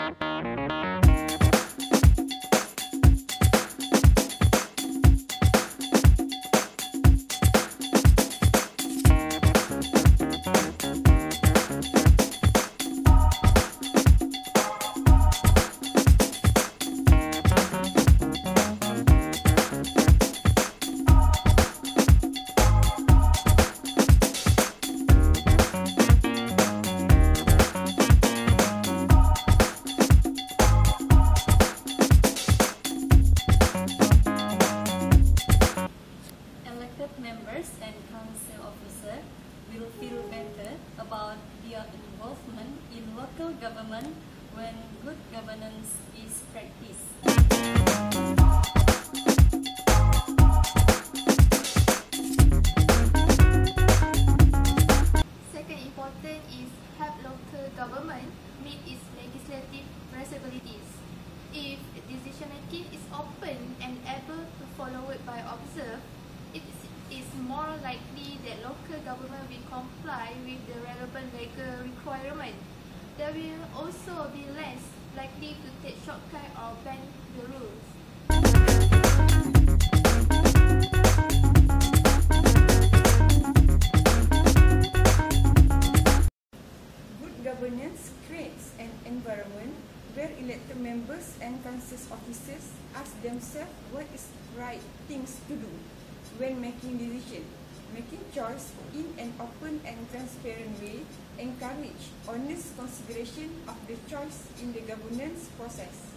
Elected members and council officers will feel better about their involvement in local government when good governance is practiced. Second important is help local government meet its legislative responsibilities. If decision making is open and able to follow it by observe, it is- is more likely that local government will comply with the relevant legal requirement. There will also be less likely to take shortcut or bend the rules. Good governance creates an environment where elected members and council officers ask themselves what is right things to do when making decision. Making choice in an open and transparent way encourage honest consideration of the choice in the governance process.